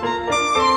Música